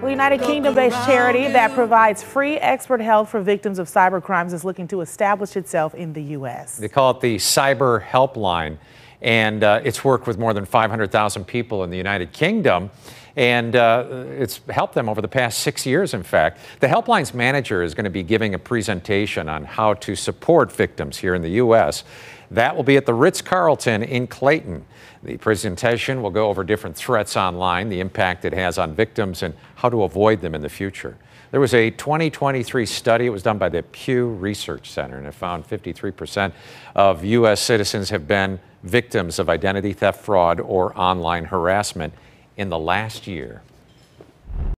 Well, United Kingdom based charity that provides free expert help for victims of cyber crimes is looking to establish itself in the U.S. They call it the Cyber Helpline, and uh, it's worked with more than 500,000 people in the United Kingdom. And uh, it's helped them over the past six years, in fact. The Helpline's manager is going to be giving a presentation on how to support victims here in the U.S. That will be at the Ritz Carlton in Clayton. The presentation will go over different threats online, the impact it has on victims, and how to avoid them in the future. There was a 2023 study, it was done by the Pew Research Center, and it found 53% of U.S. citizens have been victims of identity theft, fraud, or online harassment in the last year.